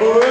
Hooray!